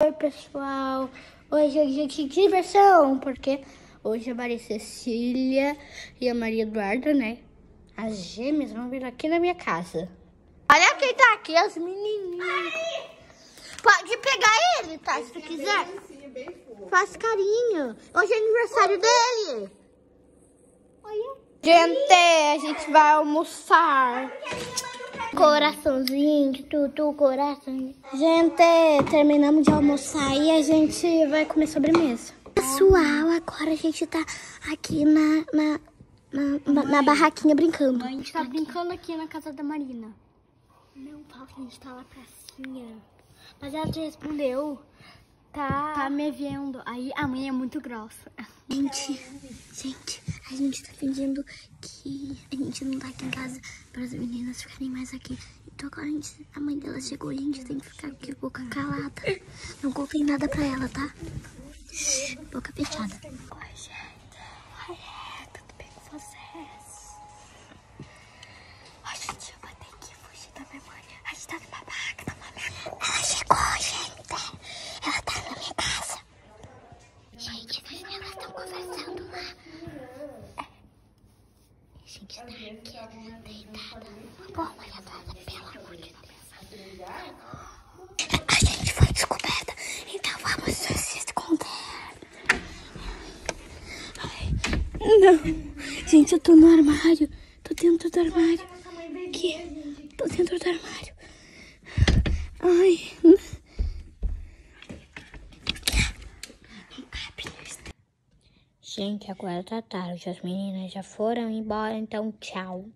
Oi, pessoal. Hoje é dia de diversão, porque hoje a Maria Cecília e a Maria Eduarda, né? As gêmeas vão vir aqui na minha casa. Olha quem tá aqui, as menininhas. Pode pegar ele, tá? Se tu quiser. Faz carinho. Hoje é aniversário dele. Gente, a gente vai almoçar. Coraçãozinho, tudo, coraçãozinho. Gente, terminamos de almoçar e a gente vai comer sobremesa. Pessoal, agora a gente tá aqui na, na, na, na barraquinha brincando. A gente tá brincando aqui na casa da Marina. Não, fala que a gente tá lá pra cima. Mas ela te respondeu. Tá. Tá me vendo. Aí a mãe é muito grossa. Gente, gente, a gente tá fingindo que gente não tá aqui em casa para as meninas ficarem mais aqui. Então agora a, gente, a mãe dela chegou e a gente tem que ficar aqui boca calada. Não contei nada pra ela, tá? Boca fechada. Oi, gente. Oi, tudo bem com vocês? A gente vai ter que fugir da mãe. A gente tá numa barraca, numa minha... Ela chegou, gente. Ela tá na minha casa. Gente, elas estão conversando lá. É. A gente tá aqui, deitada. Maria Eduarda, pelo amor de Deus. A gente foi descoberta, então vamos se esconder. Ai, não. Gente, eu tô no armário. Tô dentro do armário. Aqui. Tô dentro do armário. Ai. Gente, agora tá tarde. As meninas já foram embora, então tchau.